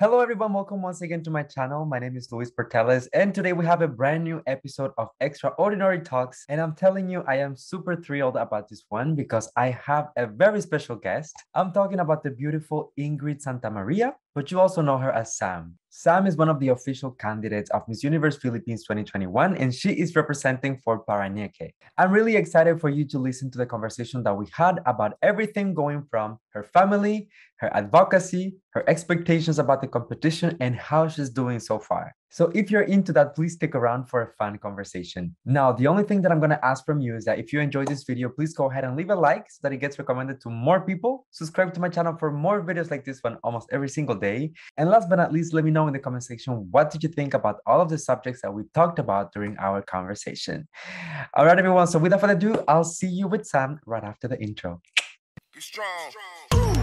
Hello, everyone. Welcome once again to my channel. My name is Luis Portelles, and today we have a brand new episode of Extraordinary Talks. And I'm telling you, I am super thrilled about this one because I have a very special guest. I'm talking about the beautiful Ingrid Santamaria, but you also know her as Sam. Sam is one of the official candidates of Miss Universe Philippines 2021, and she is representing for Parañaque. I'm really excited for you to listen to the conversation that we had about everything going from her family, her advocacy, her expectations about the competition, and how she's doing so far. So if you're into that, please stick around for a fun conversation. Now, the only thing that I'm going to ask from you is that if you enjoyed this video, please go ahead and leave a like so that it gets recommended to more people. Subscribe to my channel for more videos like this one almost every single day. And last but not least, let me know in the comment section, what did you think about all of the subjects that we talked about during our conversation? All right, everyone. So without further ado, I'll see you with Sam right after the intro. Be strong.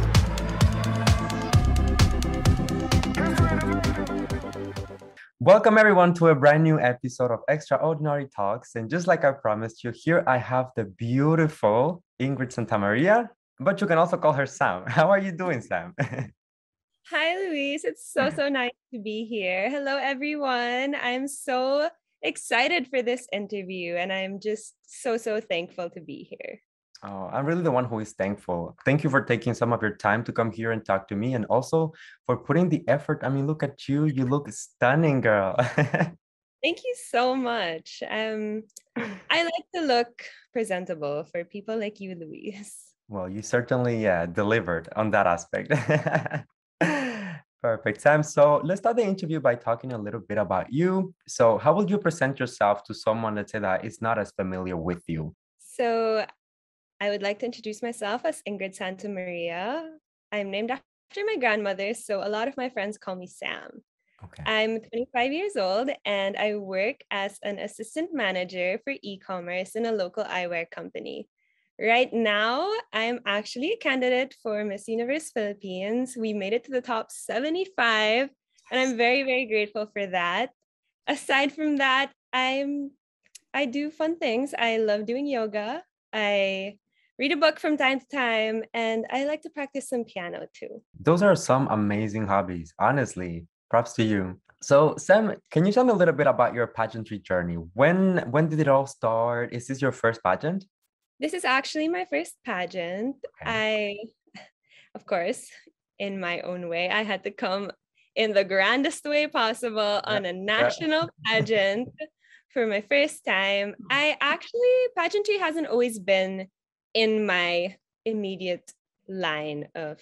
Welcome everyone to a brand new episode of Extraordinary Talks. And just like I promised you, here I have the beautiful Ingrid Santamaria, but you can also call her Sam. How are you doing, Sam? Hi, Luis. It's so, so nice to be here. Hello, everyone. I'm so excited for this interview, and I'm just so, so thankful to be here. Oh, I'm really the one who is thankful. Thank you for taking some of your time to come here and talk to me and also for putting the effort. I mean, look at you. You look stunning, girl. Thank you so much. Um, I like to look presentable for people like you, Luis. Well, you certainly uh, delivered on that aspect. Perfect, Sam. So let's start the interview by talking a little bit about you. So, how would you present yourself to someone, let's say, that is not as familiar with you? So, I would like to introduce myself as Ingrid Santamaria. I'm named after my grandmother, so a lot of my friends call me Sam. Okay. I'm 25 years old and I work as an assistant manager for e commerce in a local eyewear company. Right now, I'm actually a candidate for Miss Universe Philippines. We made it to the top 75, and I'm very, very grateful for that. Aside from that, I'm I do fun things. I love doing yoga. I read a book from time to time, and I like to practice some piano too. Those are some amazing hobbies, honestly. Props to you. So, Sam, can you tell me a little bit about your pageantry journey? When when did it all start? Is this your first pageant? This is actually my first pageant. Okay. I, of course, in my own way, I had to come in the grandest way possible on a national pageant for my first time. Hmm. I actually, pageantry hasn't always been in my immediate line of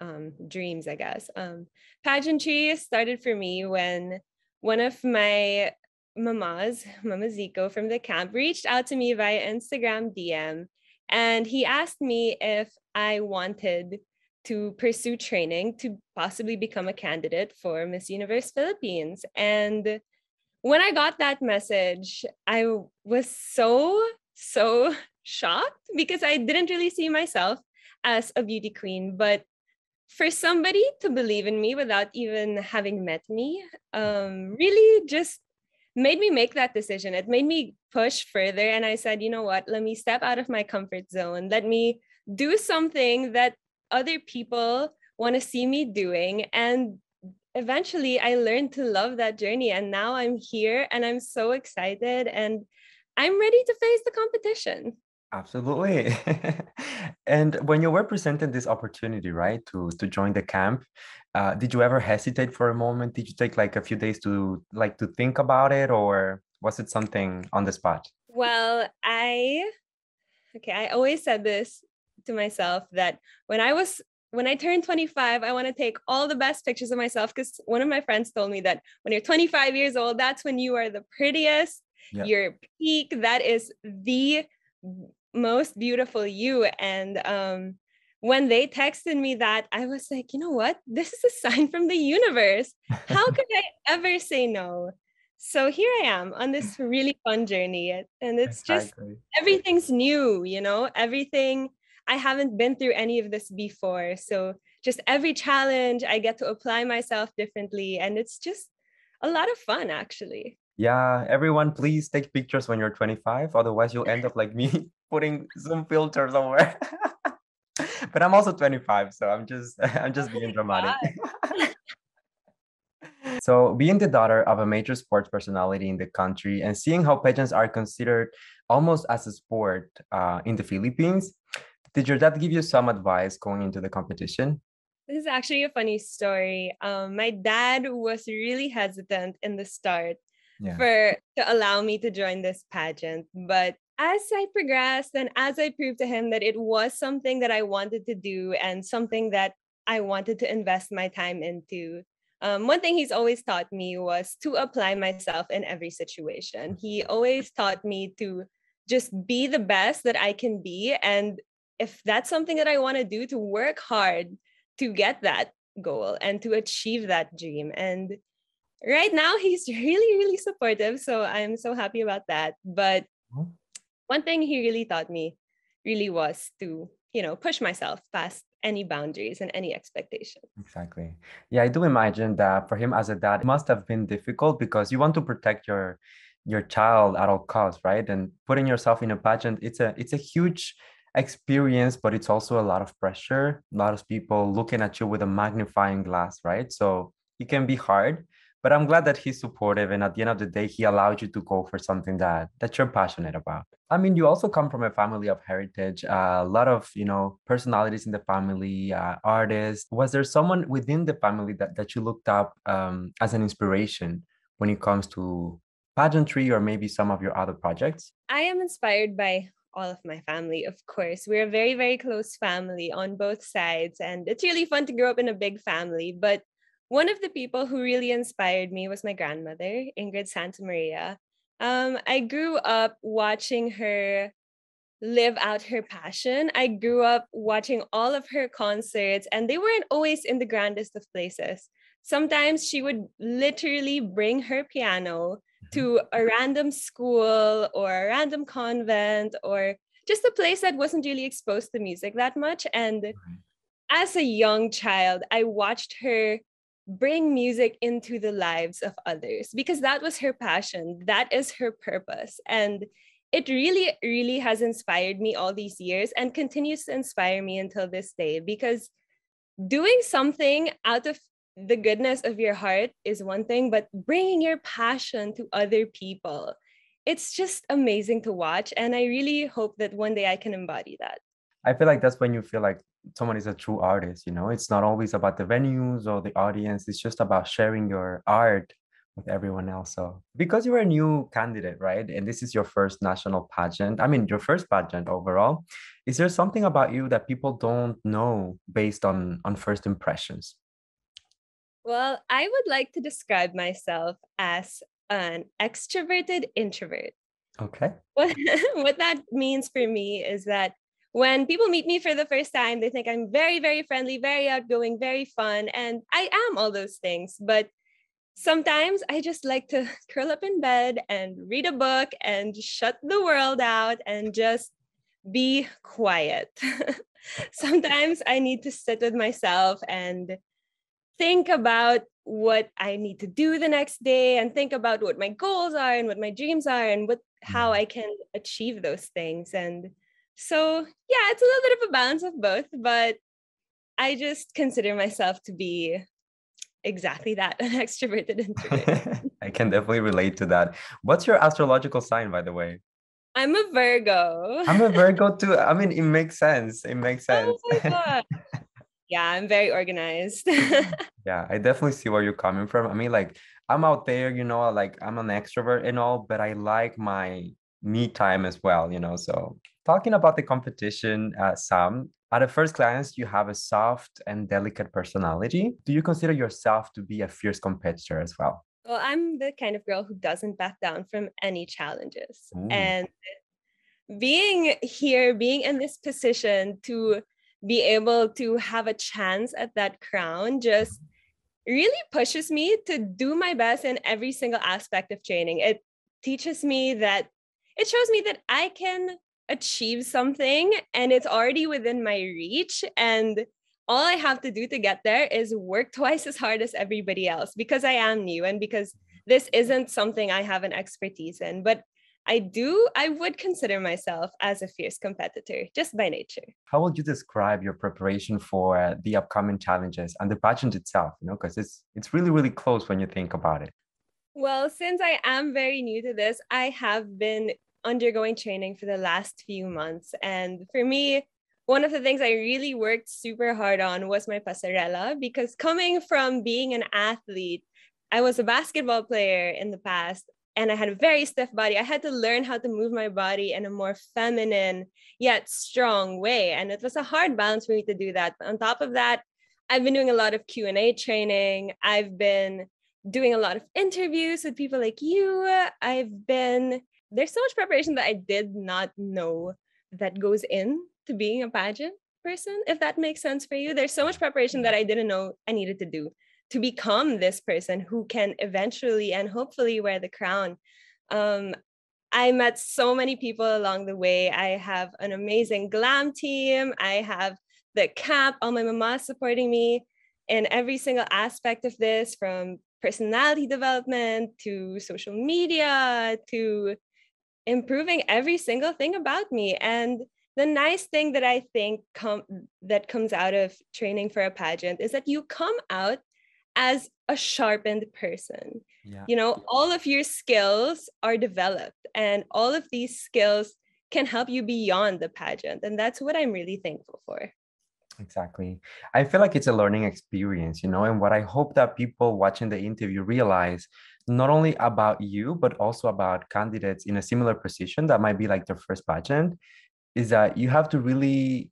um, dreams, I guess. Um, pageantry started for me when one of my mamas, Mama Zico from the camp, reached out to me via Instagram DM. And he asked me if I wanted to pursue training to possibly become a candidate for Miss Universe Philippines. And when I got that message, I was so, so shocked because I didn't really see myself as a beauty queen. But for somebody to believe in me without even having met me, um, really just made me make that decision. It made me push further. And I said, you know what? Let me step out of my comfort zone. Let me do something that other people want to see me doing. And eventually I learned to love that journey. And now I'm here and I'm so excited and I'm ready to face the competition. Absolutely. and when you were presented this opportunity, right, to to join the camp, uh, did you ever hesitate for a moment? Did you take like a few days to like to think about it, or was it something on the spot? Well, I okay, I always said this to myself that when I was when I turned 25, I want to take all the best pictures of myself because one of my friends told me that when you're 25 years old, that's when you are the prettiest, yeah. your peak, that is the most beautiful you and um when they texted me that i was like you know what? This is a sign from the universe. How could i ever say no? So here i am on this really fun journey and it's exactly. just everything's new you know? Everything i haven't been through any of this before so just every challenge i get to apply myself differently and it's just a lot of fun actually yeah everyone please take pictures when you're 25 otherwise you'll end up like me putting some filter somewhere but i'm also 25 so i'm just i'm just being dramatic so, being the daughter of a major sports personality in the country and seeing how pageants are considered almost as a sport uh, in the Philippines, did your dad give you some advice going into the competition? This is actually a funny story. Um, my dad was really hesitant in the start yeah. for to allow me to join this pageant, but as I progressed and as I proved to him that it was something that I wanted to do and something that I wanted to invest my time into, um, one thing he's always taught me was to apply myself in every situation. He always taught me to just be the best that I can be. And if that's something that I want to do, to work hard to get that goal and to achieve that dream. And right now, he's really, really supportive. So I'm so happy about that. But mm-hmm. one thing he really taught me really was to, you know, push myself past any boundaries and any expectation. Exactly. Yeah, I do imagine that for him as a dad, it must have been difficult because you want to protect your your child at all costs, right? And putting yourself in a pageant, it's a it's a huge experience, but it's also a lot of pressure. A lot of people looking at you with a magnifying glass, right? So it can be hard but i'm glad that he's supportive and at the end of the day he allowed you to go for something that that you're passionate about i mean you also come from a family of heritage uh, a lot of you know personalities in the family uh, artists was there someone within the family that, that you looked up um, as an inspiration when it comes to pageantry or maybe some of your other projects i am inspired by all of my family, of course. We're a very, very close family on both sides. And it's really fun to grow up in a big family. But one of the people who really inspired me was my grandmother, Ingrid Santamaria. Um, I grew up watching her live out her passion. I grew up watching all of her concerts, and they weren't always in the grandest of places. Sometimes she would literally bring her piano mm-hmm. to a random school or a random convent or just a place that wasn't really exposed to music that much. And as a young child, I watched her bring music into the lives of others because that was her passion that is her purpose and it really really has inspired me all these years and continues to inspire me until this day because doing something out of the goodness of your heart is one thing but bringing your passion to other people it's just amazing to watch and i really hope that one day i can embody that. I feel like that's when you feel like someone is a true artist you know? It's not always about the venues or the audience it's just about sharing your art with everyone else so. Because you're a new candidate right and this is your first national pageant i mean your first pageant overall is there something about you that people don't know based on on first impressions? Well i would like to describe myself as an extroverted introvert. Okay. What, what that means for me is that when people meet me for the first time, they think I'm very, very friendly, very outgoing, very fun. And I am all those things. But sometimes I just like to curl up in bed and read a book and shut the world out and just be quiet. sometimes I need to sit with myself and think about what I need to do the next day and think about what my goals are and what my dreams are and what how I can achieve those things. And so, yeah, it's a little bit of a balance of both, but I just consider myself to be exactly that an extroverted introvert. I can definitely relate to that. What's your astrological sign, by the way? I'm a Virgo. I'm a Virgo too. I mean, it makes sense. It makes oh sense. Oh yeah, I'm very organized. yeah, I definitely see where you're coming from. I mean, like, I'm out there, you know, like I'm an extrovert and all, but I like my me time as well, you know. So talking about the competition, uh, Sam, at a first glance, you have a soft and delicate personality. Do you consider yourself to be a fierce competitor as well? Well, I'm the kind of girl who doesn't back down from any challenges. Ooh. And being here, being in this position to be able to have a chance at that crown just really pushes me to do my best in every single aspect of training. It teaches me that it shows me that I can achieve something and it's already within my reach and all I have to do to get there is work twice as hard as everybody else because I am new and because this isn't something I have an expertise in. But I do, I would consider myself as a fierce competitor just by nature. How would you describe your preparation for the upcoming challenges and the pageant itself? You know, because it's it's really really close when you think about it. Well, since I am very new to this, I have been undergoing training for the last few months, and for me, one of the things I really worked super hard on was my pasarela because coming from being an athlete, I was a basketball player in the past and I had a very stiff body. I had to learn how to move my body in a more feminine yet strong way, and it was a hard balance for me to do that. But on top of that, I've been doing a lot of Q&A training. I've been doing a lot of interviews with people like you. I've been there's so much preparation that I did not know that goes in to being a pageant person, if that makes sense for you. There's so much preparation that I didn't know I needed to do to become this person who can eventually and hopefully wear the crown. Um, I met so many people along the way. I have an amazing glam team. I have the camp, all my mamas supporting me in every single aspect of this from personality development to social media to improving every single thing about me. And the nice thing that I think com- that comes out of training for a pageant is that you come out as a sharpened person. Yeah. You know, all of your skills are developed, and all of these skills can help you beyond the pageant. And that's what I'm really thankful for. Exactly. I feel like it's a learning experience, you know, and what I hope that people watching the interview realize not only about you, but also about candidates in a similar position that might be like their first pageant, is that you have to really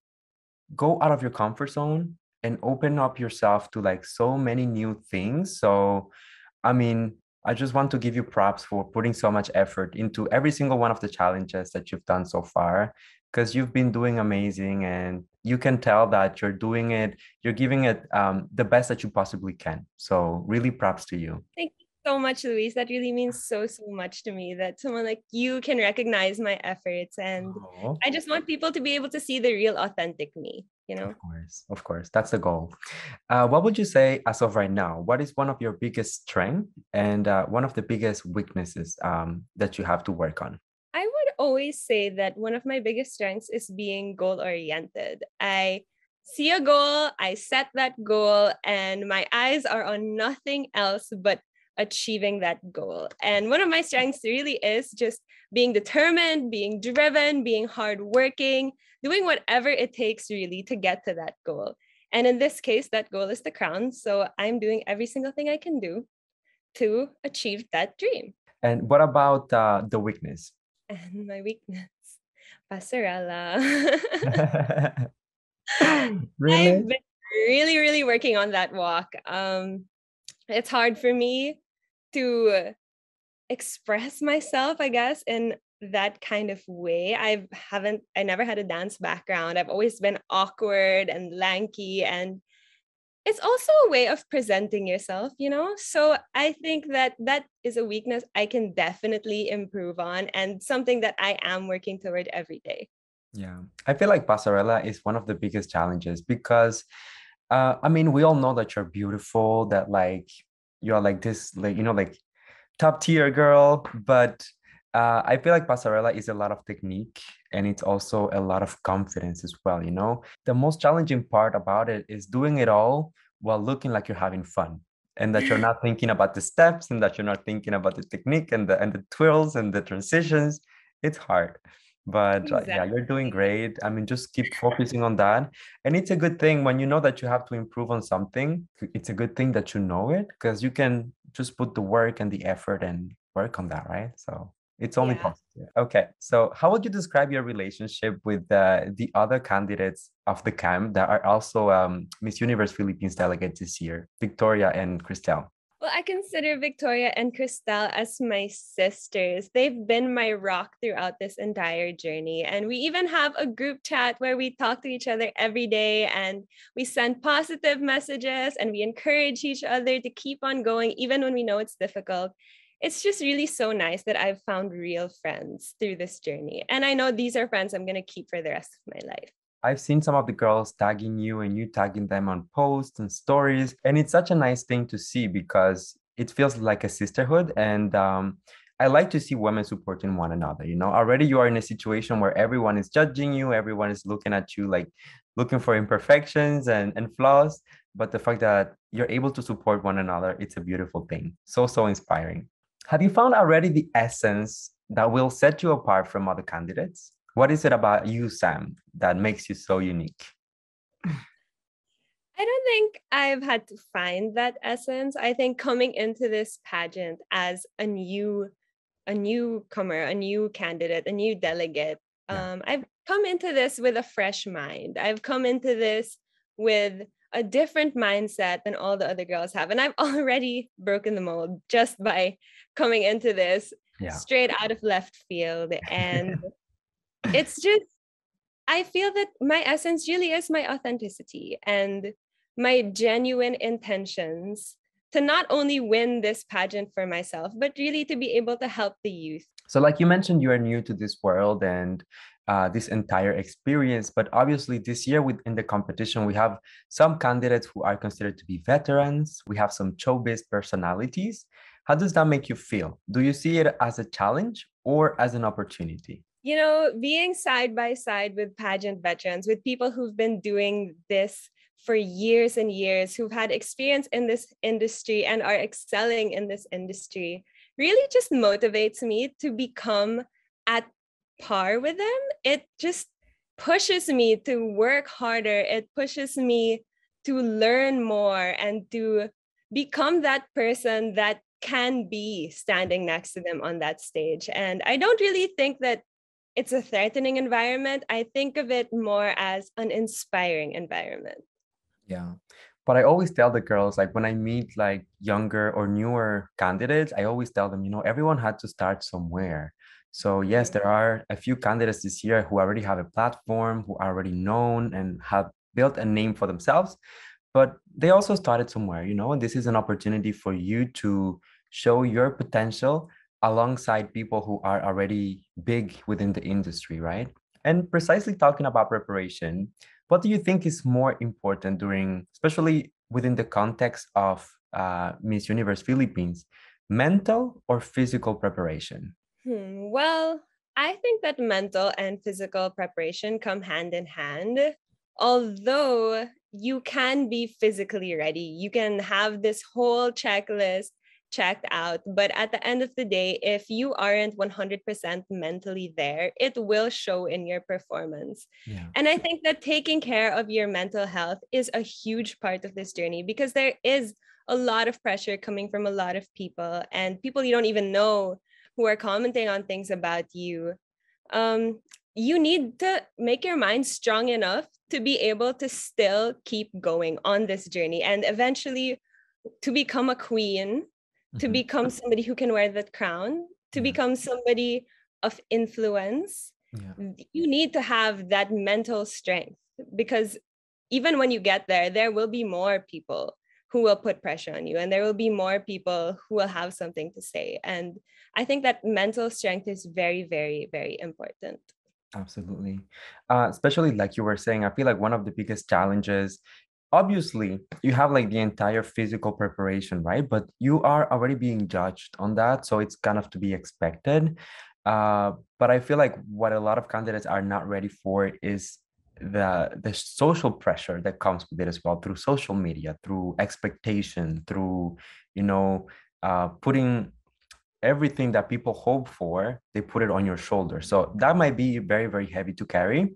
go out of your comfort zone and open up yourself to like so many new things. So, I mean, I just want to give you props for putting so much effort into every single one of the challenges that you've done so far because you've been doing amazing and you can tell that you're doing it you're giving it um, the best that you possibly can so really props to you thank you so much Luis that really means so so much to me that someone like you can recognize my efforts and oh. i just want people to be able to see the real authentic me you know? Of course of course. That's the goal. Uh, what would you say as of right now what is one of your biggest strengths and uh, one of the biggest weaknesses um, that you have to work on? I would always say that one of my biggest strengths is being goal oriented. I see a goal, I set that goal, and my eyes are on nothing else but achieving that goal. And one of my strengths really is just being determined, being driven, being hardworking, doing whatever it takes really to get to that goal. And in this case, that goal is the crown. So I'm doing every single thing I can do to achieve that dream. And what about uh, the weakness? and my weakness, pasarela. really? I've been really, really working on that walk. Um, it's hard for me to express myself, I guess, in that kind of way. I haven't, I never had a dance background. I've always been awkward and lanky and it's also a way of presenting yourself you know so i think that that is a weakness i can definitely improve on and something that i am working toward every day yeah i feel like pasarela is one of the biggest challenges because uh, i mean we all know that you're beautiful that like you're like this like you know like top tier girl but uh, I feel like pasarela is a lot of technique and it's also a lot of confidence as well. You know, the most challenging part about it is doing it all while looking like you're having fun and that you're not thinking about the steps and that you're not thinking about the technique and the and the twirls and the transitions. It's hard. But exactly. uh, yeah, you're doing great. I mean, just keep focusing on that. And it's a good thing when you know that you have to improve on something. It's a good thing that you know it because you can just put the work and the effort and work on that, right? So it's only yeah. positive. Okay. So, how would you describe your relationship with uh, the other candidates of the camp that are also um, Miss Universe Philippines delegates this year, Victoria and Christelle? Well, I consider Victoria and Christelle as my sisters. They've been my rock throughout this entire journey. And we even have a group chat where we talk to each other every day and we send positive messages and we encourage each other to keep on going, even when we know it's difficult it's just really so nice that I've found real friends through this journey. And I know these are friends I'm going to keep for the rest of my life. I've seen some of the girls tagging you and you tagging them on posts and stories. And it's such a nice thing to see because it feels like a sisterhood. And um, I like to see women supporting one another. You know, already you are in a situation where everyone is judging you, everyone is looking at you like looking for imperfections and, and flaws. But the fact that you're able to support one another, it's a beautiful thing. So, so inspiring. Have you found already the essence that will set you apart from other candidates? What is it about you, Sam, that makes you so unique? I don't think I've had to find that essence. I think coming into this pageant as a new a newcomer, a new candidate, a new delegate, yeah. um, I've come into this with a fresh mind. I've come into this with a different mindset than all the other girls have. And I've already broken the mold just by coming into this yeah. straight out of left field. And it's just, I feel that my essence really is my authenticity and my genuine intentions to not only win this pageant for myself, but really to be able to help the youth. So, like you mentioned, you are new to this world and uh, this entire experience. But obviously, this year within the competition, we have some candidates who are considered to be veterans. We have some showbiz personalities. How does that make you feel? Do you see it as a challenge or as an opportunity? You know, being side by side with pageant veterans, with people who've been doing this for years and years who've had experience in this industry and are excelling in this industry really just motivates me to become at par with them. It just pushes me to work harder. It pushes me to learn more and to become that person that can be standing next to them on that stage. And I don't really think that it's a threatening environment. I think of it more as an inspiring environment. Yeah. But I always tell the girls, like when I meet like younger or newer candidates, I always tell them, you know, everyone had to start somewhere. So yes, there are a few candidates this year who already have a platform, who are already known and have built a name for themselves, but they also started somewhere, you know, and this is an opportunity for you to show your potential alongside people who are already big within the industry, right? And precisely talking about preparation, what do you think is more important during, especially within the context of uh, Miss Universe Philippines, mental or physical preparation? Hmm, well, I think that mental and physical preparation come hand in hand. Although you can be physically ready, you can have this whole checklist checked out. But at the end of the day, if you aren't 100% mentally there, it will show in your performance. Yeah. And I think that taking care of your mental health is a huge part of this journey because there is a lot of pressure coming from a lot of people and people you don't even know who are commenting on things about you. Um, you need to make your mind strong enough to be able to still keep going on this journey and eventually to become a queen to mm-hmm. become somebody who can wear that crown, to yeah. become somebody of influence, yeah. you need to have that mental strength because even when you get there, there will be more people who will put pressure on you and there will be more people who will have something to say. And I think that mental strength is very, very, very important. Absolutely. Uh, especially like you were saying, I feel like one of the biggest challenges obviously you have like the entire physical preparation right? But you are already being judged on that so it's kind of to be expected. Uh, but i feel like what a lot of candidates are not ready for is the the social pressure that comes with it as well through social media through expectation through you know uh, putting everything that people hope for they put it on your shoulder. So that might be very very heavy to carry.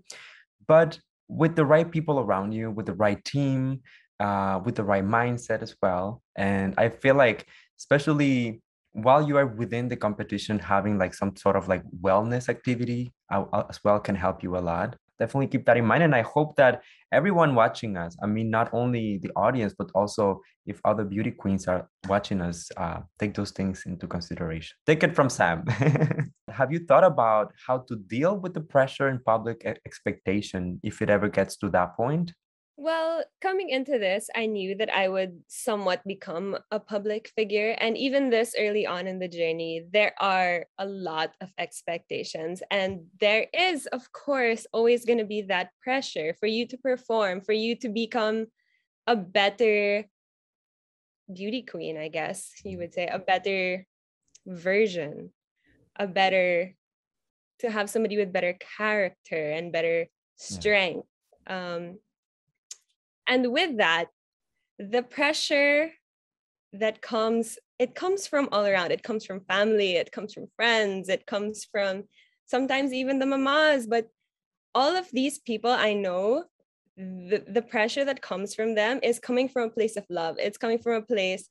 But with the right people around you, with the right team, uh, with the right mindset as well. And I feel like, especially while you are within the competition, having like some sort of like wellness activity uh, uh as well can help you a lot definitely keep that in mind. And I hope that everyone watching us, I mean, not only the audience, but also if other beauty queens are watching us, uh, take those things into consideration. Take it from Sam. Have you thought about how to deal with the pressure and public expectation if it ever gets to that point? Well, coming into this, I knew that I would somewhat become a public figure. And even this early on in the journey, there are a lot of expectations. And there is, of course, always going to be that pressure for you to perform, for you to become a better beauty queen, I guess you would say, a better version a better to have somebody with better character and better strength yeah. um and with that the pressure that comes it comes from all around it comes from family it comes from friends it comes from sometimes even the mamas but all of these people i know the, the pressure that comes from them is coming from a place of love it's coming from a place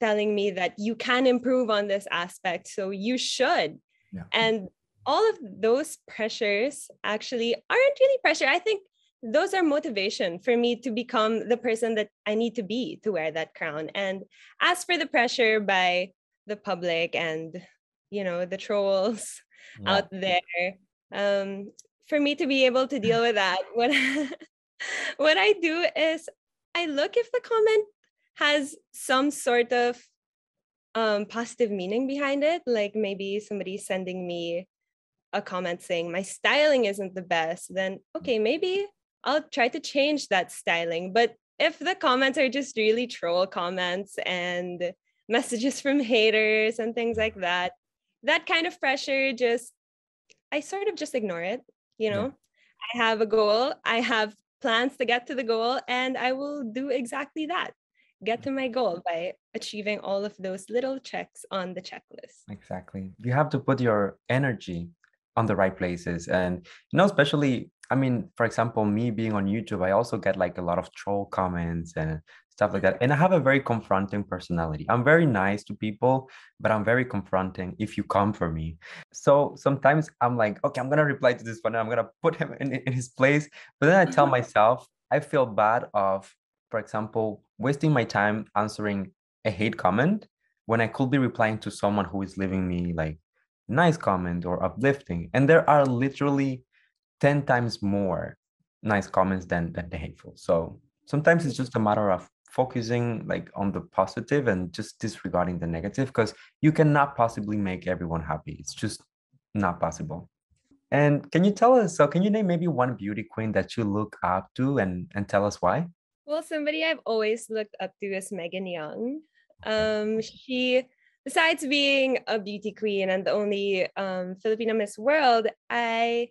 telling me that you can improve on this aspect so you should yeah. and all of those pressures actually aren't really pressure i think those are motivation for me to become the person that I need to be to wear that crown. And as for the pressure by the public and you know the trolls yeah. out there, um, for me to be able to deal with that, what what I do is I look if the comment has some sort of um, positive meaning behind it, like maybe somebody sending me a comment saying my styling isn't the best, then okay, maybe I'll try to change that styling. But if the comments are just really troll comments and messages from haters and things like that, that kind of pressure just, I sort of just ignore it. You know, yeah. I have a goal, I have plans to get to the goal, and I will do exactly that get to my goal by achieving all of those little checks on the checklist. Exactly. You have to put your energy on the right places. And, you know, especially I mean, for example, me being on YouTube, I also get like a lot of troll comments and stuff like that. And I have a very confronting personality. I'm very nice to people, but I'm very confronting if you come for me. So sometimes I'm like, okay, I'm gonna reply to this one and I'm gonna put him in, in his place. But then I tell mm-hmm. myself, I feel bad of, for example, wasting my time answering a hate comment when I could be replying to someone who is leaving me like nice comment or uplifting. And there are literally 10 times more nice comments than, than the hateful. So sometimes it's just a matter of focusing like on the positive and just disregarding the negative because you cannot possibly make everyone happy. It's just not possible. And can you tell us, so can you name maybe one beauty queen that you look up to and, and tell us why? Well, somebody I've always looked up to is Megan Young. Um, she, besides being a beauty queen and the only um, Filipino Miss World, I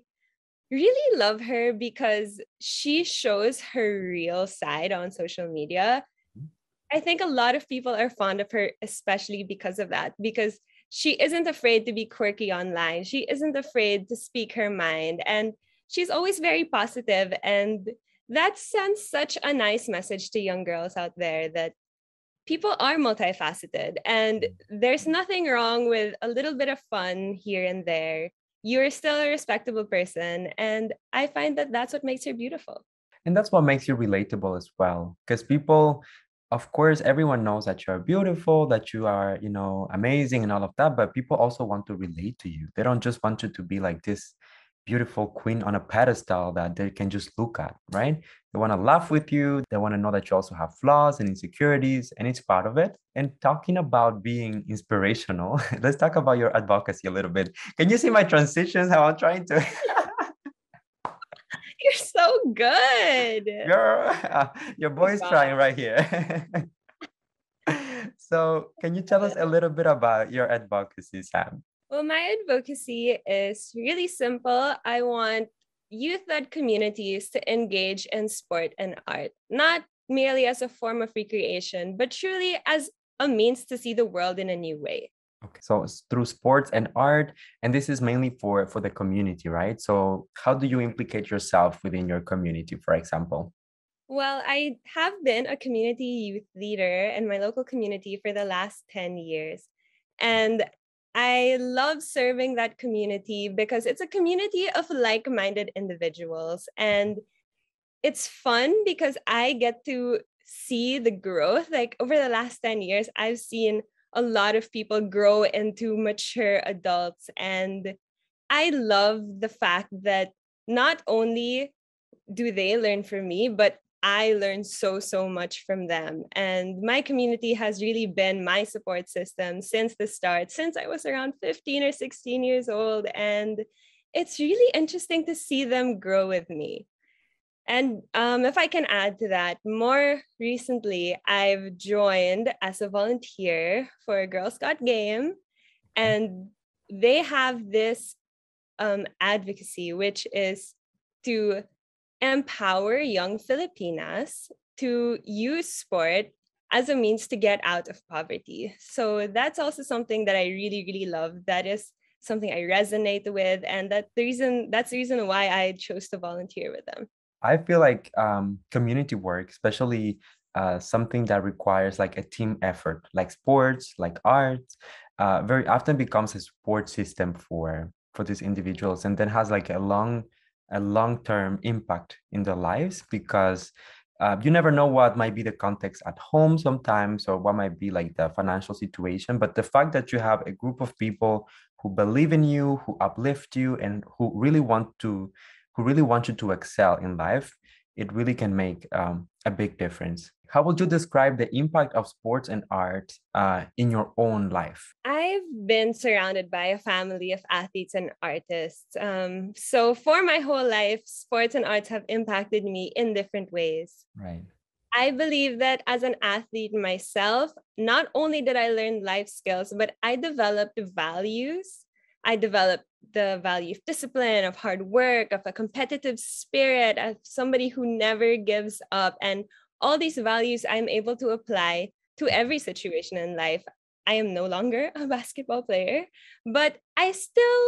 really love her because she shows her real side on social media. Mm-hmm. I think a lot of people are fond of her, especially because of that, because she isn't afraid to be quirky online. She isn't afraid to speak her mind. And she's always very positive And that sends such a nice message to young girls out there that people are multifaceted and mm-hmm. there's nothing wrong with a little bit of fun here and there. You're still a respectable person and i find that that's what makes her beautiful. And that's what makes you relatable as well because people of course everyone knows that you're beautiful that you are you know amazing and all of that but people also want to relate to you. They don't just want you to be like this beautiful queen on a pedestal that they can just look at, right? They want to laugh with you. They want to know that you also have flaws and insecurities, and it's part of it. And talking about being inspirational, let's talk about your advocacy a little bit. Can you see my transitions? How I'm trying to. You're so good. Your, uh, your boy's oh trying right here. so, can you tell us a little bit about your advocacy, Sam? Well, my advocacy is really simple. I want youth led communities to engage in sport and art, not merely as a form of recreation, but truly as a means to see the world in a new way. Okay. So through sports and art, and this is mainly for for the community, right? So how do you implicate yourself within your community, for example? Well, I have been a community youth leader in my local community for the last 10 years. And I love serving that community because it's a community of like minded individuals. And it's fun because I get to see the growth. Like over the last 10 years, I've seen a lot of people grow into mature adults. And I love the fact that not only do they learn from me, but I learned so, so much from them. And my community has really been my support system since the start, since I was around 15 or 16 years old. And it's really interesting to see them grow with me. And um, if I can add to that, more recently, I've joined as a volunteer for a Girls Got Game. And they have this um, advocacy, which is to empower young Filipinas to use sport as a means to get out of poverty. So that's also something that I really, really love. That is something I resonate with, and that the reason that's the reason why I chose to volunteer with them. I feel like um, community work, especially uh, something that requires like a team effort, like sports, like arts, uh, very often becomes a support system for for these individuals, and then has like a long a long term impact in their lives because uh, you never know what might be the context at home sometimes or what might be like the financial situation but the fact that you have a group of people who believe in you who uplift you and who really want to who really want you to excel in life it really can make um, a big difference how would you describe the impact of sports and art uh, in your own life? I've been surrounded by a family of athletes and artists. Um, so, for my whole life, sports and arts have impacted me in different ways. Right. I believe that as an athlete myself, not only did I learn life skills, but I developed values. I developed the value of discipline, of hard work, of a competitive spirit, of somebody who never gives up and all these values I'm able to apply to every situation in life. I am no longer a basketball player, but I still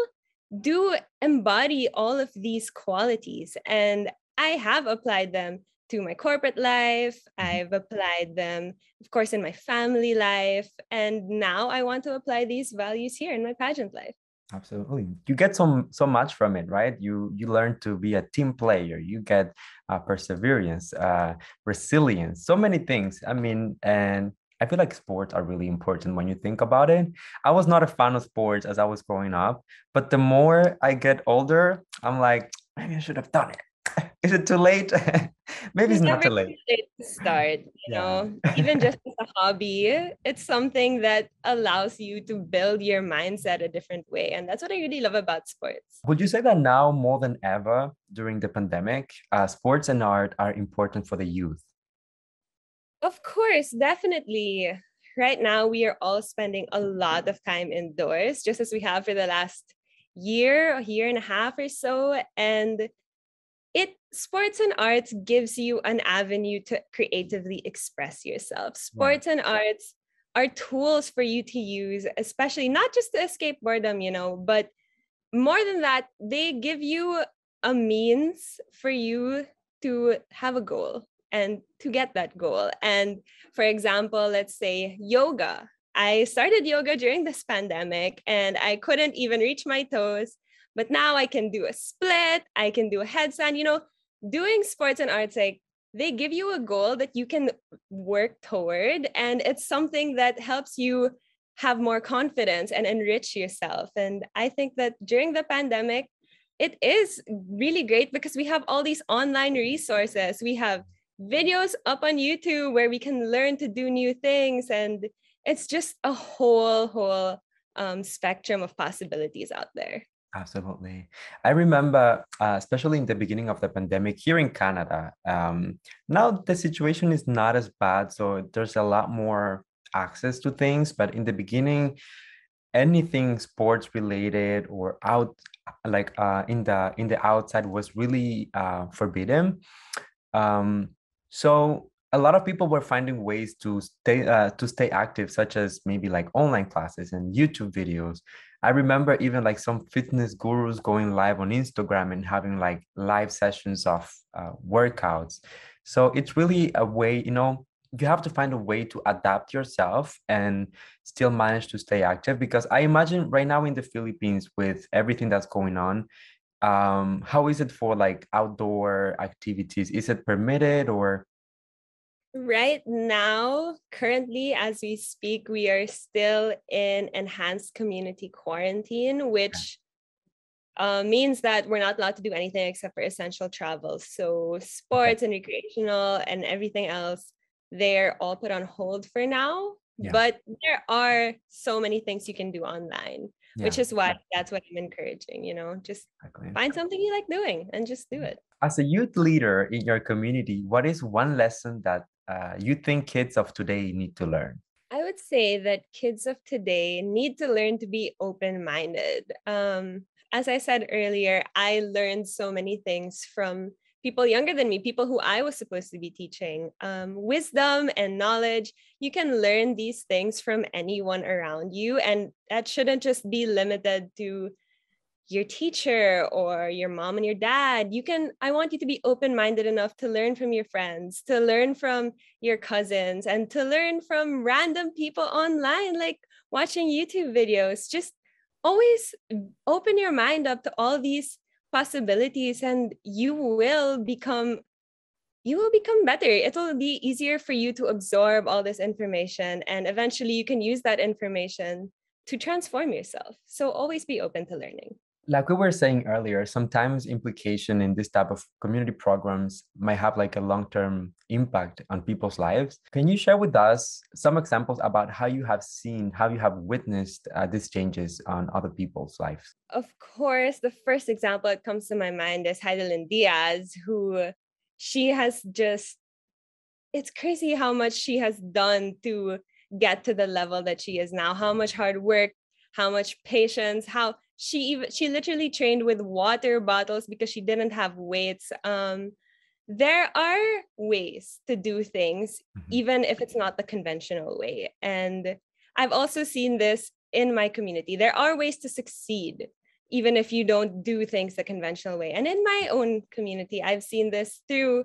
do embody all of these qualities and I have applied them to my corporate life. Mm-hmm. I've applied them, of course, in my family life. And now I want to apply these values here in my pageant life absolutely. You get so so much from it right? You you learn to be a team player. You get uh, perseverance uh, resilience so many things. I mean and i feel like sports are really important when you think about it. I was not a fan of sports as i was growing up but the more i get older i'm like maybe i should have done it is it too late? Maybe it's, it's not too late. late to start, you yeah. know, even just as a hobby, it's something that allows you to build your mindset a different way. And that's what I really love about sports. Would you say that now more than ever during the pandemic, uh, sports and art are important for the youth? Of course, definitely. Right now, we are all spending a lot of time indoors, just as we have for the last year, a year and a half or so. And sports and arts gives you an avenue to creatively express yourself. Sports and arts are tools for you to use especially not just to escape boredom you know but more than that they give you a means for you to have a goal and to get that goal. And for example let's say yoga. I started yoga during this pandemic and i couldn't even reach my toes but now I can do a split, I can do a headstand. You know, doing sports and arts, like they give you a goal that you can work toward. And it's something that helps you have more confidence and enrich yourself. And I think that during the pandemic, it is really great because we have all these online resources. We have videos up on YouTube where we can learn to do new things. And it's just a whole, whole um, spectrum of possibilities out there. Absolutely. I remember, uh, especially in the beginning of the pandemic here in Canada. Um, now the situation is not as bad, so there's a lot more access to things. But in the beginning, anything sports related or out, like uh, in the in the outside, was really uh, forbidden. Um, so a lot of people were finding ways to stay uh, to stay active, such as maybe like online classes and YouTube videos I remember even like some fitness gurus going live on Instagram and having like live sessions of uh, workouts. So it's really a way, you know, you have to find a way to adapt yourself and still manage to stay active because I imagine right now in the Philippines with everything that's going on, um, how is it for like outdoor activities? Is it permitted or Right now, currently, as we speak, we are still in enhanced community quarantine, which uh, means that we're not allowed to do anything except for essential travel. So, sports and recreational and everything else, they're all put on hold for now. Yeah. But there are so many things you can do online, yeah. which is why that's what I'm encouraging. You know, just exactly. find something you like doing and just do it. As a youth leader in your community, what is one lesson that uh, you think kids of today need to learn? I would say that kids of today need to learn to be open minded. Um, as I said earlier, I learned so many things from people younger than me, people who I was supposed to be teaching. Um, wisdom and knowledge, you can learn these things from anyone around you. And that shouldn't just be limited to your teacher or your mom and your dad you can i want you to be open minded enough to learn from your friends to learn from your cousins and to learn from random people online like watching youtube videos. Just always open your mind up to all these possibilities and you will become you will become better. It will be easier for you to absorb all this information and eventually you can use that information to transform yourself. So always be open to learning like we were saying earlier sometimes implication in this type of community programs might have like a long-term impact on people's lives. Can you share with us some examples about how you have seen how you have witnessed uh, these changes on other people's lives? Of course the first example that comes to my mind is Hidilyn Diaz who she has just it's crazy how much she has done to get to the level that she is now. How much hard work how much patience how she even she literally trained with water bottles because she didn't have weights um there are ways to do things mm-hmm. even if it's not the conventional way and i've also seen this in my community there are ways to succeed even if you don't do things the conventional way and in my own community i've seen this through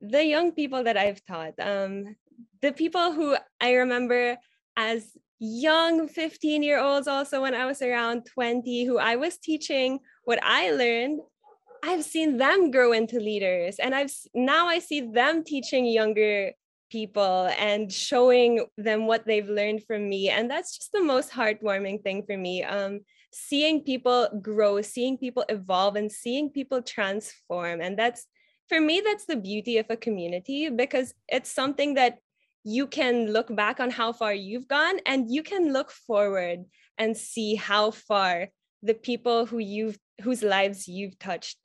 the young people that i've taught um the people who i remember as young 15 year olds also when I was around 20 who I was teaching what I learned I've seen them grow into leaders. And I've now I see them teaching younger people and showing them what they've learned from me. And that's just the most heartwarming thing for me um, seeing people grow seeing people evolve and seeing people transform. And that's for me that's the beauty of a community because it's something that you can look back on how far you've gone and you can look forward and see how far the people who you've whose lives you've touched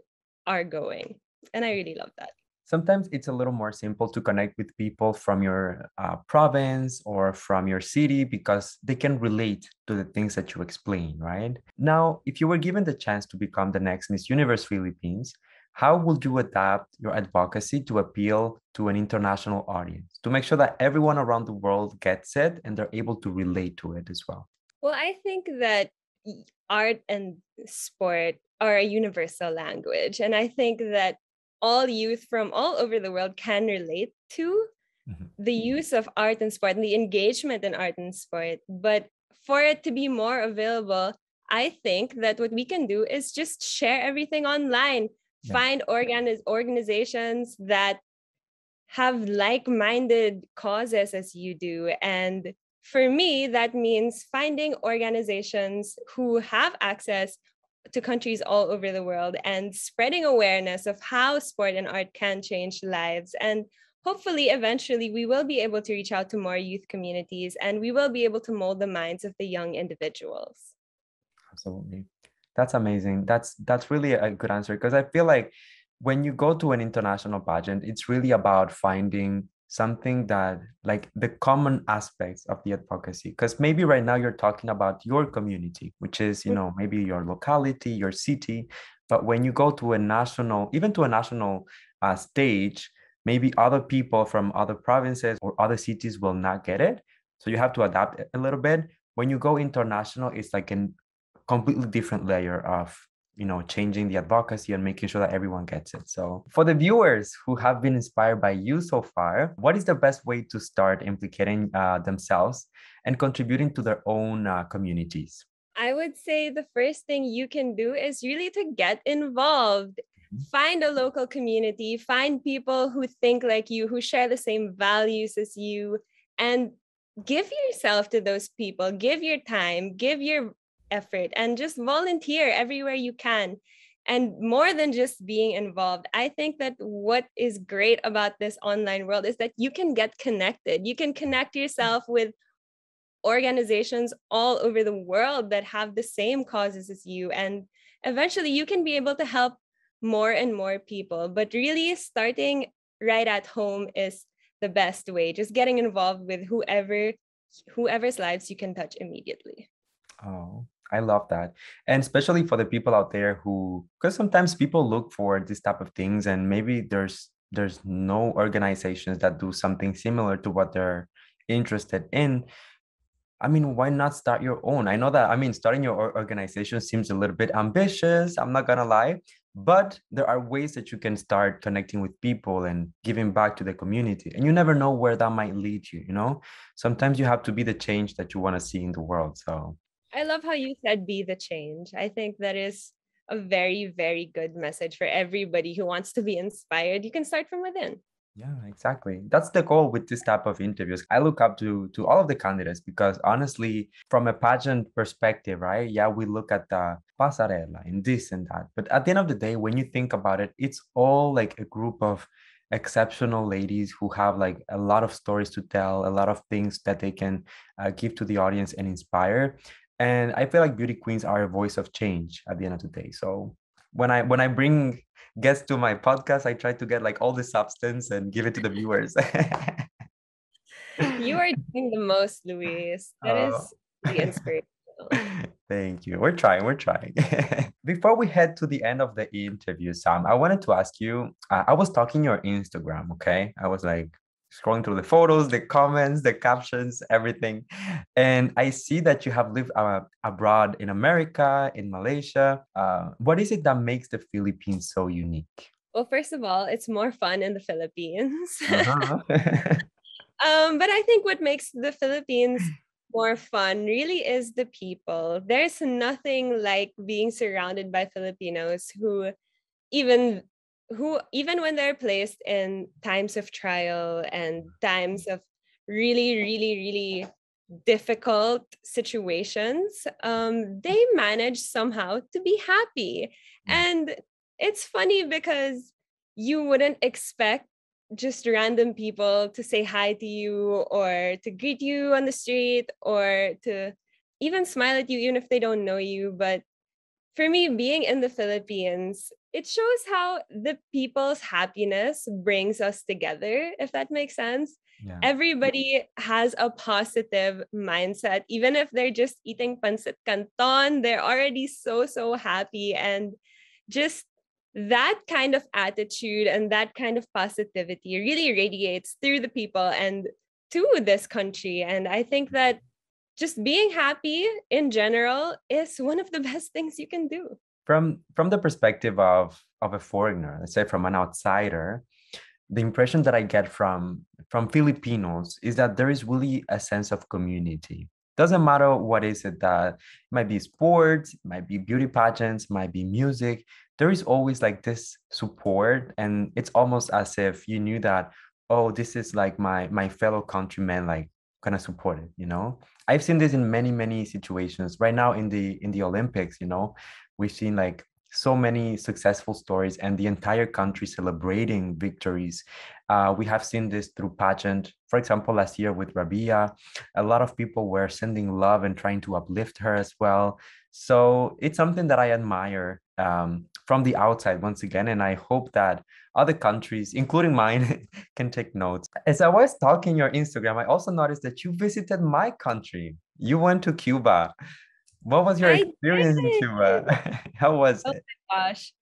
are going. And i really love that. Sometimes it's a little more simple to connect with people from your uh, province or from your city because they can relate to the things that you explain right? Now if you were given the chance to become the next miss universe philippines how would you adapt your advocacy to appeal to an international audience to make sure that everyone around the world gets it and they're able to relate to it as well? Well, I think that art and sport are a universal language. And I think that all youth from all over the world can relate to mm-hmm. the use of art and sport and the engagement in art and sport. But for it to be more available, I think that what we can do is just share everything online yeah. find organiz- organizations that have like-minded causes as you do and for me that means finding organizations who have access to countries all over the world and spreading awareness of how sport and art can change lives and hopefully eventually we will be able to reach out to more youth communities and we will be able to mold the minds of the young individuals absolutely that's amazing. That's that's really a good answer because I feel like when you go to an international pageant, it's really about finding something that like the common aspects of the advocacy because maybe right now you're talking about your community which is you know maybe your locality your city but when you go to a national even to a national uh, stage maybe other people from other provinces or other cities will not get it so you have to adapt a little bit when you go international it's like an completely different layer of you know changing the advocacy and making sure that everyone gets it. So for the viewers who have been inspired by you so far what is the best way to start implicating uh, themselves and contributing to their own uh, communities? I would say the first thing you can do is really to get involved. Mm-hmm. find a local community find people who think like you who share the same values as you and give yourself to those people. Give your time give your effort and just volunteer everywhere you can. And more than just being involved i think that what is great about this online world is that you can get connected. You can connect yourself with organizations all over the world that have the same causes as you. And eventually you can be able to help more and more people. But really starting right at home is the best way just getting involved with whoever whoever's lives you can touch immediately. Oh, I love that. And especially for the people out there who because sometimes people look for this type of things and maybe there's there's no organizations that do something similar to what they're interested in. I mean, why not start your own? I know that, I mean, starting your organization seems a little bit ambitious. I'm not to lie, but there are ways that you can start connecting with people and giving back to the community. And you never know where that might lead you, you know? Sometimes you have to be the change that you want to see in the world. So I love how you said be the change. I think that is a very, very good message for everybody who wants to be inspired. You can start from within. Yeah, exactly. That's the goal with this type of interviews. I look up to to all of the candidates because honestly, from a pageant perspective, right? Yeah, we look at the pasarela and this and that. But at the end of the day, when you think about it, it's all like a group of exceptional ladies who have like a lot of stories to tell, a lot of things that they can uh, give to the audience and inspire. And I feel like beauty queens are a voice of change at the end of the day. So when I when I bring guests to my podcast, I try to get like all the substance and give it to the viewers. you are doing the most, Luis That oh. is the inspiration. Thank you. We're trying. We're trying. Before we head to the end of the interview, Sam, I wanted to ask you. Uh, I was talking your Instagram. Okay, I was like, scrolling through the photos, the comments, the captions, everything. And I see that you have lived uh, abroad in America, in Malaysia. Uh, what is it that makes the Philippines so unique? Well, first of all, it's more fun in the Philippines. Uh-huh. um, but I think what makes the Philippines more fun really is the people. There's nothing like being surrounded by Filipinos who even who even when they're placed in times of trial and times of really really really difficult situations um, they manage somehow to be happy mm. and it's funny because you wouldn't expect just random people to say hi to you or to greet you on the street or to even smile at you even if they don't know you but for me being in the philippines it shows how the people's happiness brings us together, if that makes sense. Yeah. Everybody has a positive mindset. Even if they're just eating pancit canton, they're already so, so happy. And just that kind of attitude and that kind of positivity really radiates through the people and to this country. And I think that just being happy in general is one of the best things you can do from from the perspective of of a foreigner let's say from an outsider the impression that i get from from filipinos is that there is really a sense of community. Doesn't matter what is it that it might be sports might be beauty pageants might be music there is always like this support and it's almost as if you knew that oh this is like my my fellow countrymen like kind of support it you know? I've seen this in many many situations. Right now in the in the olympics you know we've seen like so many successful stories and the entire country celebrating victories. Uh, we have seen this through pageant. For example, last year with Rabiya, a lot of people were sending love and trying to uplift her as well. So it's something that I admire um, from the outside once again. And I hope that other countries, including mine, can take notes. As I was talking your Instagram, I also noticed that you visited my country. You went to Cuba. What was your I experience in Cuba? How was oh it? Oh my gosh.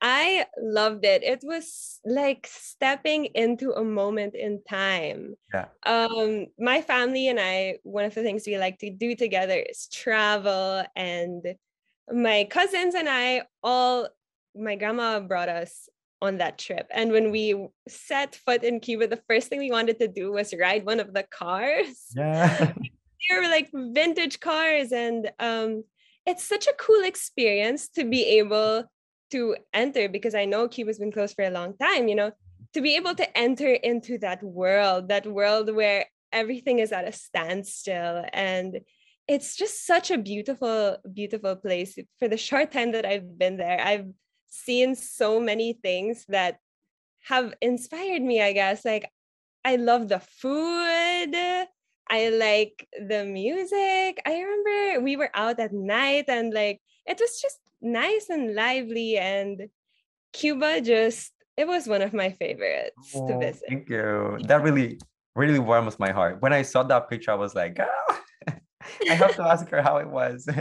I loved it. It was like stepping into a moment in time. Yeah. Um, my family and I, one of the things we like to do together is travel. And my cousins and I all, my grandma brought us on that trip. And when we set foot in Cuba, the first thing we wanted to do was ride one of the cars. Yeah. like vintage cars and um it's such a cool experience to be able to enter because I know Cuba's been closed for a long time, you know, to be able to enter into that world, that world where everything is at a standstill. And it's just such a beautiful, beautiful place. For the short time that I've been there, I've seen so many things that have inspired me, I guess. Like, I love the food. I like the music. I remember we were out at night and like it was just nice and lively and Cuba just it was one of my favorites oh, to visit. Thank you. That really really warms my heart. When I saw that picture, I was like, ah, I have to ask her how it was.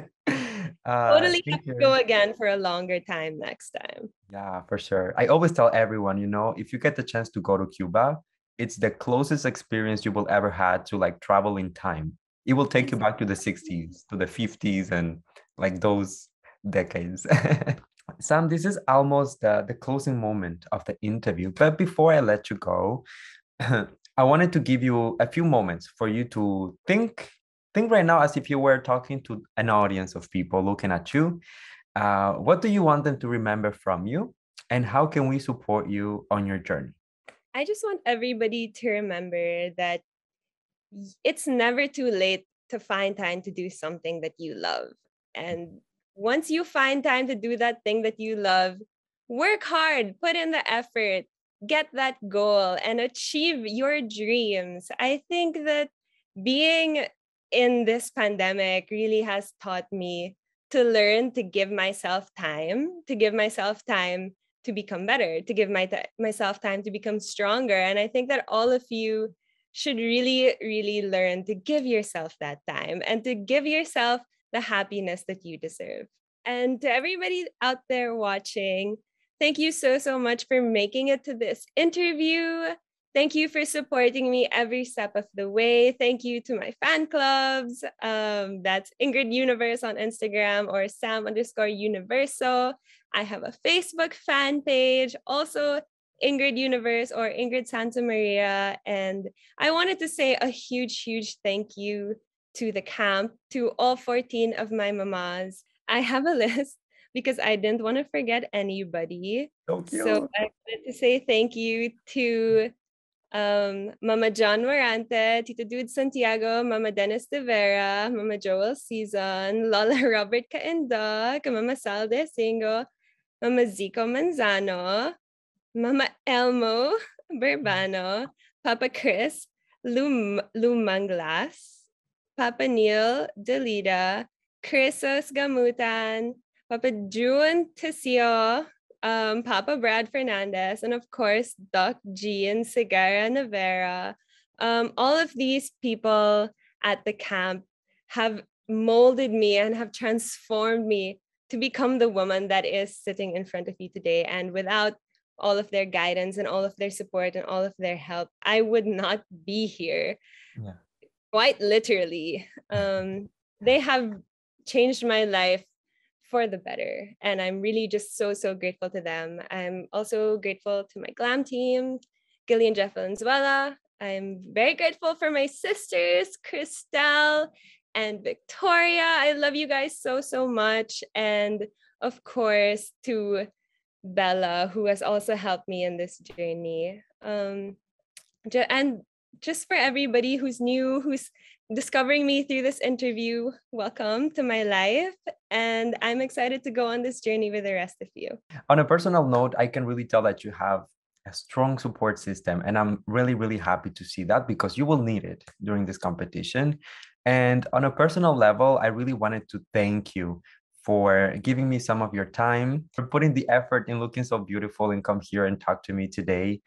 Uh, totally have to go again for a longer time next time. Yeah, for sure. I always tell everyone, you know, if you get the chance to go to Cuba, it's the closest experience you will ever had to like travel in time. It will take you back to the 60s, to the 50s, and like those decades. Sam, this is almost the, the closing moment of the interview. But before I let you go, I wanted to give you a few moments for you to think think right now as if you were talking to an audience of people looking at you. Uh, what do you want them to remember from you? And how can we support you on your journey? I just want everybody to remember that it's never too late to find time to do something that you love. And once you find time to do that thing that you love, work hard, put in the effort, get that goal, and achieve your dreams. I think that being in this pandemic really has taught me to learn to give myself time, to give myself time to become better, to give my t- myself time to become stronger. And I think that all of you should really, really learn to give yourself that time and to give yourself the happiness that you deserve. And to everybody out there watching, thank you so, so much for making it to this interview. Thank you for supporting me every step of the way. Thank you to my fan clubs. Um, that's Ingrid Universe on Instagram or Sam underscore Universo. I have a Facebook fan page, also Ingrid Universe or Ingrid Santamaria. And I wanted to say a huge, huge thank you to the camp, to all 14 of my mamas. I have a list because I didn't want to forget anybody. So, so I wanted to say thank you to um, Mama John Morante, Tito Dude Santiago, Mama Dennis de Vera, Mama Joel Season, Lola Robert Kaindoc, Mama Sal de Singo, Mama Zico Manzano, Mama Elmo Burbano, Papa Chris Lum Lumanglas, Papa Neil Delida, Chrisos Gamutan, Papa June Tesio, um, Papa Brad Fernandez, and of course, Doc G and Segara Navera. Um, all of these people at the camp have molded me and have transformed me to become the woman that is sitting in front of you today. And without all of their guidance and all of their support and all of their help, I would not be here. Yeah. Quite literally. Um, they have changed my life for the better. And I'm really just so, so grateful to them. I'm also grateful to my glam team, Gillian Jeff Valenzuela. I'm very grateful for my sisters, Christelle and Victoria. I love you guys so, so much. And of course, to Bella, who has also helped me in this journey. Um, and just for everybody who's new, who's discovering me through this interview, welcome to my life. And I'm excited to go on this journey with the rest of you. On a personal note, I can really tell that you have a strong support system. And I'm really, really happy to see that because you will need it during this competition. And on a personal level, I really wanted to thank you for giving me some of your time, for putting the effort in looking so beautiful and come here and talk to me today.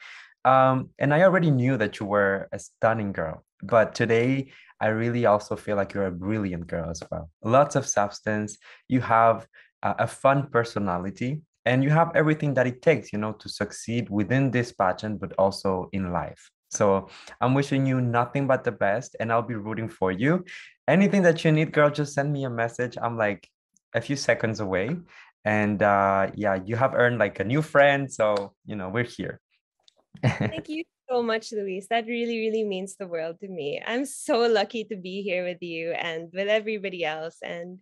Um, and I already knew that you were a stunning girl, but today I really also feel like you're a brilliant girl as well. Lots of substance. You have a, fun personality and you have everything that it takes, you know, to succeed within this pageant, but also in life. So I'm wishing you nothing but the best and I'll be rooting for you. Anything that you need, girl, just send me a message. I'm like a few seconds away. And uh, yeah, you have earned like a new friend. So, you know, we're here. Thank you so much, Luis. That really, really means the world to me. I'm so lucky to be here with you and with everybody else. And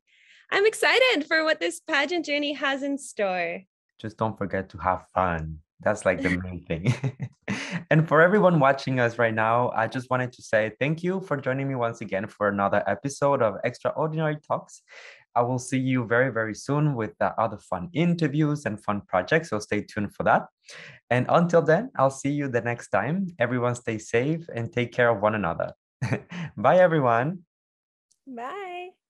I'm excited for what this pageant journey has in store. Just don't forget to have fun. That's like the main thing. and for everyone watching us right now, I just wanted to say thank you for joining me once again for another episode of Extraordinary Talks. I will see you very, very soon with uh, other fun interviews and fun projects. So stay tuned for that. And until then, I'll see you the next time. Everyone stay safe and take care of one another. Bye, everyone. Bye.